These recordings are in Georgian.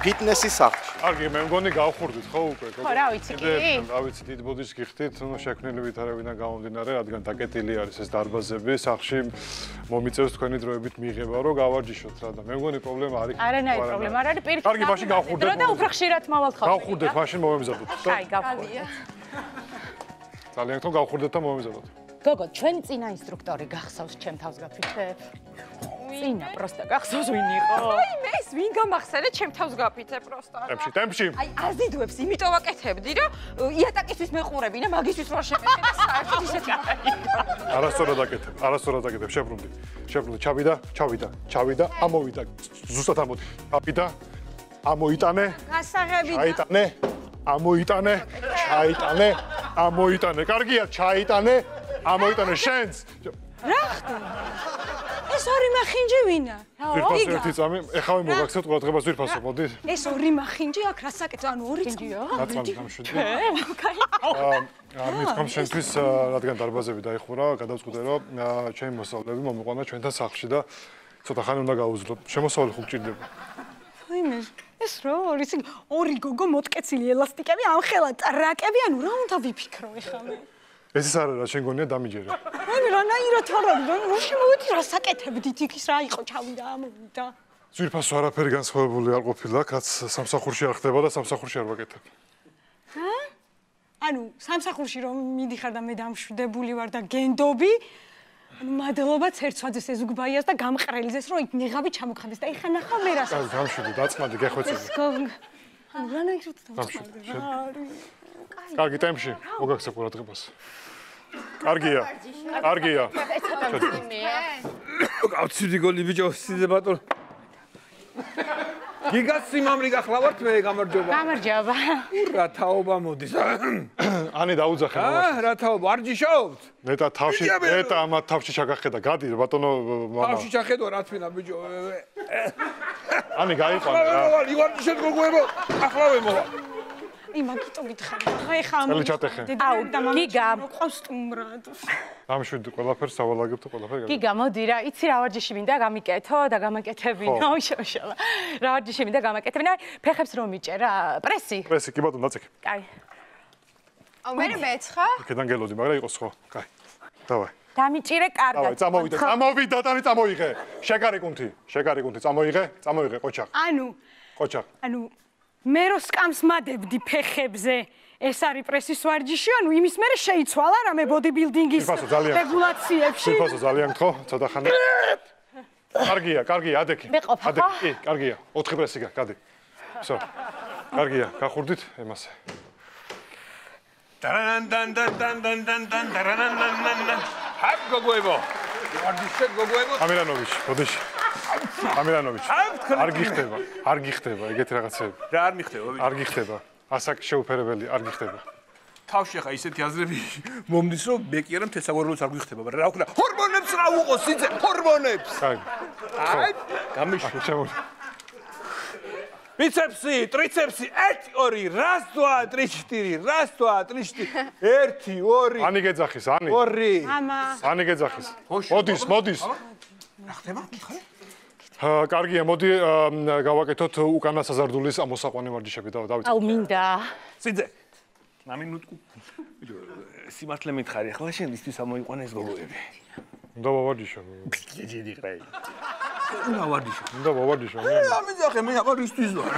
ფიტნესის სახლში. კარგი, მე მგონი გავხურდით ხო უკვე? ხო, რა ვიცი კი? რა ვიცი, დიდ ბოდიშს გიხდით, ну შექმნილი ვითარებიდან გამომდინარე, რადგან დაკეტილი არის ეს დარბაზები, სახლში მომიწევს თქვენი დროებით მიიღება, რომ გავარჯიშოთ რა და მე მგონი პრობლემა არის. არანაირი პრობლემა არ არის, პირიქით. კარგი, მაშინ გავხურდეთ. დრო და უფრო ხშირად მოვალ ხო? გავხურდეთ, მაშინ მომემზადოთ. აი, გავხურდეთ. ძალიან თქო გავხურდეთ და მომემზადოთ. გოგო, ჩვენ წინა ინსტრუქტორი გახსოვს ჩემ თავს გაფიქრებ? წინა პროსტა გახსოვს ვინ იყო? აი მეს ვინ გამახსენე ჩემ თავს გაფიცე პროსტა. ტემპში, ტემპში. აი აზიდვებს იმიტომ ვაკეთებდი რომ იატაკისთვის მეყურებინა მაგისთვის რა შემეცედა საერთოდ ისეთი. არასწორად აკეთებ, არასწორად აკეთებ, შებრუნდი. შებრუნდი, ჩავიდა, ჩავიდა, ჩავიდა, ამოვიდა. ზუსტად ამოდი. ჩავიდა, ამოიტანე. გასაღები და ჩაიტანე, ამოიტანე, ჩაიტანე, ამოიტანე. კარგია, ჩაიტანე, ამოიტანე შენს. რა ხდება? ეს ორი მახინჯი ვინა? ზირფასი ერთი წამი, ეხავე მოგაქცევთ ყურადღებას ზირფასო, მოდი. ეს ორი მახინჯი აქ რა საკეთო? ანუ ორი წამია? ნაწმალი გამშვიდი. აა არ მithkom შენთვის, რადგან დარბაზები დაიხურა, გადავწყვიტე რომ ჩემი მოსავლები მომიყვანა ჩვენთან სახლში და ცოტა ხანი უნდა გაუძლო. შემოსავალი ხო გჭირდება. აიმე ეს რა არის? ორი გოგო მოტკეცილი ელასტიკები, ამხელა ტრაკები, ანუ რა უნდა ვიფიქრო ეხლა მე? ეს ის არა რა შენ გონია დამიჯერე. აი რანაირად არ არის, რა რაში მოვიდი რა საკეთებდით იქის რა იყო ჩავიდა ამოვიდა. ზირფასო არაფერი განსხვავებული არ ყოფილა, კაც სამსახურში არ ხდება და სამსახურში არ ვაკეთებ. ჰა? ანუ სამსახურში რომ მიდიხარ და მე დამშვიდებული ვარ და გენდობი ანუ მადლობა ცერცვაძეს ეზუგბაიას და გამყრელიძეს რომ იქ ნეღავი ჩამოხდეს და ეხა ნახა მე რას კაც დამშვიდი, დაწმადი, გეხვეწები. ანუ რანაირად დავწყდი რა არის? კარგი ტემპში, მოგაქცევ ყურადღებას. კარგია. კარგია. გავცივდი გოლი ბიჭო, სიძე ბატონ. გიგას სიმამრი გახლავართ მე გამარჯობა. გამარჯობა. რა თაობა მოდის. ანი დაუძახე აა რა თაობა, არ ჯიშობთ? ნეტა თავში, ნეტა ამათ თავში ჩაგახედა, გადი ბატონო მამა. თავში ჩახედვა რა თვითა ბიჭო. ანი გაიყვანე რა. ივარჯიშეთ გოგოებო, ახლავე მოვა. აი მაგიტო გითხარ. აი ხა წელი ჩატეხე. აუ და გიგა. ყავს სტუმრად. დამშვიდი ყველაფერს სავალაგებ და ყველაფერი. გიგა, მოდი რა, იცი რა ვარჯიში მინდა გამიკეთო და გამაკეთებინო, შოშალა. რა ვარჯიში მინდა გამაკეთებინო, ფეხებს რომ მიჭე რა, პრესი. პრესი, კი ბატონო, დაწეკე. კაი. აუ მე მეცხა. აქედან გელოდი, მაგრამ იყოს ხო? კაი. დავაი. დამიჭირე კარგად. დავაი, წამოვიდა, წამოვიდა, დანი წამოიღე. შეკარი კუნთი, შეკარი კუნთი, წამოიღე, წამოიღე, ყოჩა. ანუ ყოჩა. ანუ მე რო სკამს მადებდი ფეხებზე ეს არის პრესის ვარჯიში, ანუ იმის მერე შეიცვალა რამე ბოდიბილდინგის რეგულაციებში. ფიფასო ძალიან გთხოვ, ცოტა ხანი. კარგია, კარგია, ადექი. ადექი, კი, კარგია. 4 პრესი გადი. всё. კარგია, გახურდით ემასე. დარანანდანდანდანდანდანდანდარანანდანდანდან. ჰაბ გოგოებო. ვარჯიშე გოგოებო. ამირანოვიჩ, ბოდიში. თქვენ არ გიხდება, არ გიხდება ეგეთი რაღაცები. რა არ მიხდება ბიჭო? არ გიხდება. ასაკ შეუფერებელი არ გიხდება. თავში ახლა ისეთი აზრები მომდის რომ მე კი არა მთესაგორლოს არ გიხდება, მაგრამ რა ვქნა? ჰორმონებს რა უყო სიძე, ჰორმონებს. აი, გამიშ შემო. ბიცეპსი, ტრიცეპსი, 1 2 რას 2 3 4 რას 2 3 4 1 2 ანი გეძახის, ანი. 2 ამა ანი გეძახის. მოდის, მოდის. რა ხდება? კითხე? კარგია, მოდი გავაკეთოთ უკანა საზარდულის ამოსაყვანე ვარჯიშები და დავიწყოთ. აუ, მინდა. სიძე. ნამინუტკუ. სიმართლე მითხარი, ახლა შენ ისთვის ამოიყვანე ეს გოგოები. უნდა ვავარჯიშო. ჯეჯი ყრაი. უნდა ვარჯიშო. უნდა ვავარჯიშო. ამიძახე მე ავარჯიშთვის ვარ.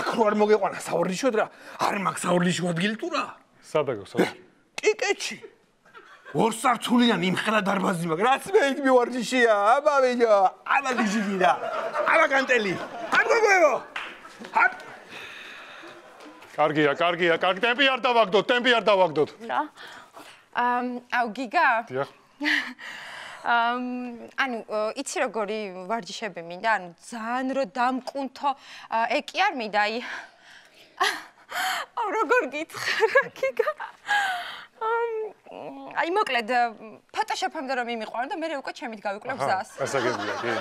აქ რო არ მოგეყვანა საურლიშოდ რა. არ მაქვს საურლიშო ადგილი თუ რა? სადაგო საურლიშო? კიკეჩი. ორსართულიანი იმხელა დარბაზი მაქვს. რაც მე იქ მივარჯიშია. აბა ბიჭო, აბა გიჟიგირა. აბა კანტელი. არ გოგოებო. აბ კარგია, კარგია, კარგი ტემპი არ დავაგდოთ, ტემპი არ დავაგდოთ. რა? ამ აუ გიგა დიახ. ამ ანუ იცი როგორი ვარჯიშები მინდა ანუ ძალიან რო დამკუნთო ე კი არ მინდა აი აუ როგორ გითხრა გიგა აი მოკლედ ფოტოშოპამდე რომ იმიყვარო და მე უკვე ჩემით გავიკლებ გზას გასაგებია, კი.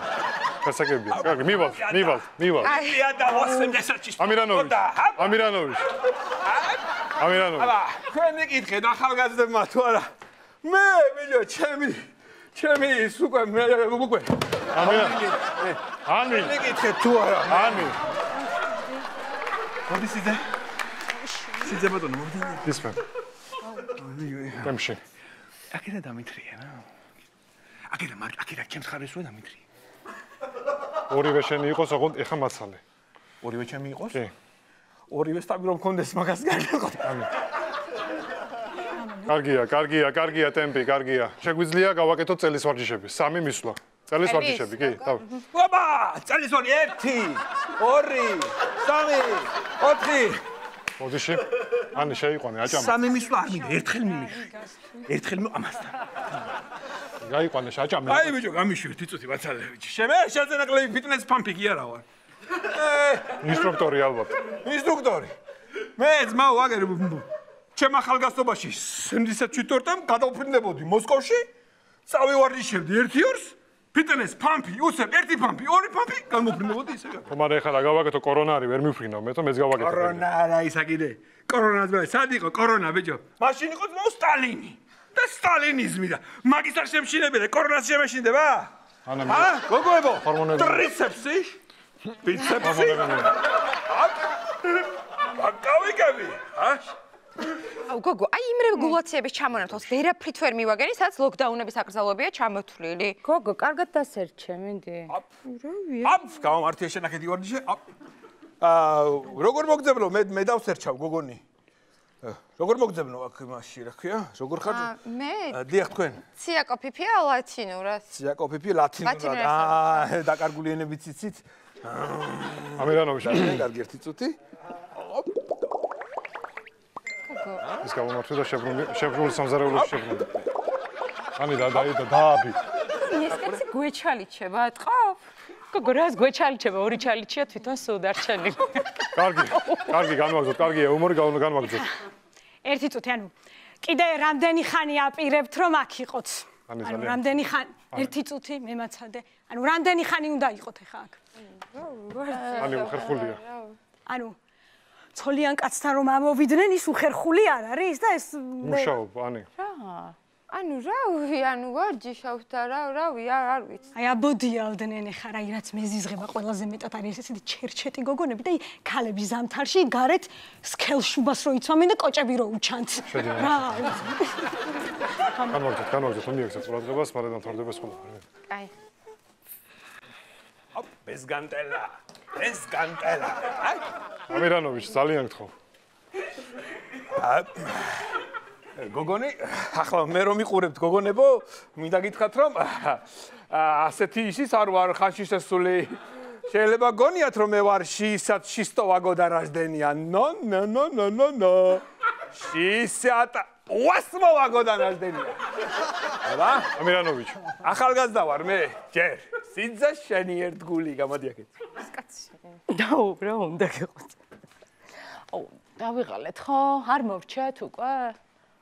გასაგებია. კარგი, მივალ, მივალ, მივალ. ია და ვასემ ესაჩის. ამირანოვიჩი. ამირანოვიჩი. ამირანოვიჩი. აბა, თქვენ მეკითხეთ ახალგაზრდებმა თუ არა? მე ბიჭო, ჩემი ჩემი ის უკვე მე უკვე ამირა ანი მეკითხე თუ არა ანი მოდი სიძე სიძე ბატონო მოდი ისმენ კემში აკედა დამიტრია რა აკედა მაგ აკედა ჩემს ხარეს რო დამიტრია ორივე შენი იყოს ოღონდ ეხა მასალე ორივე ჩემი იყოს კი ორივე სტაბი რომ მქონდეს მაგას გარდა კარგია კარგია კარგია ტემპი კარგია შეგვიძლია გავაკეთოთ წელის ვარჯიშები სამი მისვლა წელის წელის, ვარჯიშები კი დავა აბა წალის ვარი 1 2 3 4 პოზიში ანი შეიყვანე აჭამა სამი მისვლა არ მინდა? ერთხელ მიმიშვი ერთხელ ამასთან. გაიყვანე აჭამა აი ბიჭო გამიშვი თიწუთი ბაცალე ბიჭი შემე შეძენაკლები ფიტნეს პამპი კი არა ვარ. ინსტრუქტორი ალბათ. ინსტრუქტორი. მე ძმაო აგერ ჩემ ახალგაზრდობაში სენდისაც ჩიტორტამ გადავფრინდებოდი მოსკოვში წავივარჯიშებდი ერთი ორს ფიტნეს პამპი უსებ ერთი პამპი ორი პამპი გამოფრინდებოდი ისე გაკ ხომ არა ეხლა რა გავაკეთო კორონა არის ვერ მიფრინავ მე თო მეც გავაკეთე კორონა არა ისა კიდე. კორონა ძმა სად იყო კორონა ბიჭო? მაშინ იყო ძმაო სტალინი. და სტალინიზმი და მაგის არ შემშინებია კორონას შემეშინდება ანა ა? გოგოებო? ჰორმონები. ტრიცეპსი ბიცეპსი ჰორმონები. აკავიკები ა აუ გოგო, აი იმ რეგულაციების ჩამონართვას ვერაფრით ვერ მივაგენი, სადაც ლოკდაუნების აკრძალვებია ჩამოთვლილი. გოგო, კარგად დასერჩე, მინდი. აპ. გამართია შენახეთი ვარჯიშე? აპ. აა როგორ მოგძებნო? მე მე დავსერჩავ გოგონი. როგორ მოგძებნო აქ მასში რა ქვია? როგორ ხარ? აა, მე დიახ თქვენ. ციაკო ფიფია ლათინურად. სიაკო ფიფი ლათინურად აა დაკარგული ენებით იცით ამირანოვიჩი კარგი ერთი წუთი ის გამომართვე და შებრუნდი შებრუნდი სამზარეულოს შებრუნდი ანი და დაი და დააბი ეს კაცი გვეჩალიჩება, ტყავ? გოგო, რას გვეჩალიჩება? ორი ჩალიჩია თვითონ სულ დარჩენილი. კარგი კარგი განვაგზოთ კარგია უმორი განვაგზოთ ერთი წუთი, ანუ კიდე რამდენი ხანი აპირებთ რომ აქ იყოთ? ანუ ანუ რამდენი ხანი? ერთი წუთი მემაცადე. ანუ რამდენი ხანი უნდა იყოთ ახლა აქ? ანი ხერხულია ანუ ცოლიან კაცთან რომ ამოვიდნენ, ის უხერხული არ არის და ეს მუშაობ ანი რა? ანუ რავი, ანუ ვარჯიშავთ და რა, რავი, არ არ ვიცი. აი აბოდიალდნენ ახლა რა რაც მეზიზღება ყველაზე მეტად არის ესეთი ჩერჩეტი გოგონები და აი ქალები ზამთარში გარეთ სქელშუბას რო იცვამენ და კოჭები რო უჩანთ. რა განვაგზოთ განვაგზოთ მიექცეთ ყურადღებას მაგრამ დამთავრდება სხვა კაი. ეს განტელა ეს განტელა აი. ამირანოვიჩ ძალიან გთხოვ. გოგონი ახლა მე რომ იყურებთ გოგონებო მინდა გითხრათ რომ ასეთი ისიც არ ვარ ხანში შესული შეიძლება გონიათ რომ მე ვარ შისაც შისტო ვაგო და რაზდენია. ნო ნო ნო ნო ნო ნო და რაზდენია აბა ამირანოვიჩ ახალგაზრდა ვარ მე ჯერ სიძა შენი ერთგული გამოდი აქეთ დაუ, რა უნდა გიყოთ? აუ, დავიღალეთ ხო? არ მოვჩათ უკვე?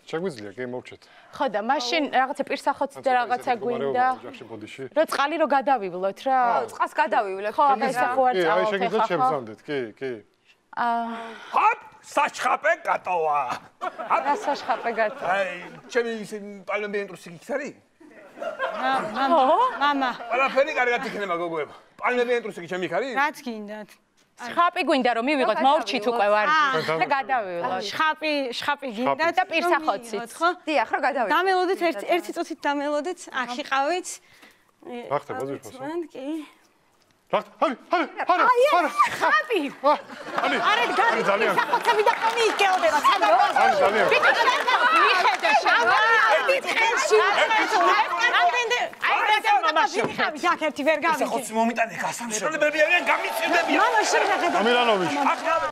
შეგვიძლია კი მოვჩეთ ხო და მაშინ რაღაცა პირსახოც და რაღაცა გვინდა. რო წყალი რო გადავივლოთ რა. წყას გადავივლებ. ხო, აბა ეს ახო არ კი აი შეგიძლიათ ხო? შევზამდეთ კი კი აა, ჰოპ საჩხაპე კატოა რა საშხაპე გათ? აი ჩემი ის პარლამენტური იქ არის ხო? მამა, ყველაფერი კარგად იქნება გოგოებო პარლამენტური იქ ჩემი იქ არის რაც გინდათ? შხაპი გვინდა რომ მივიღოთ, მოვრჩით უკვე ვარ. და გადავივლოთ. შხაპი, შხაპი გინდათ და პირსახოცით. რომ დიახ, რა გადავივლებ. დამელოდეთ ერთი ერთი წუთით დამელოდეთ, აქ იყავით. ზუსტად მან კი. რა ჰარი ჰარი ჰარი ჰარი შხაპი. ანი არა გარი ძალიან. სახოცები და ხომი იკელდება სადო? ანი ძალიან მიხედა შაბა. ხელში. რამდენი აი რა მამაში. აქ ერთი ვერ გავიგე. ხოცი მომიტანე გასამშრალებლები არიან გამიცემდებიან მამა შეგახება. ამირანოვიჩ ახლა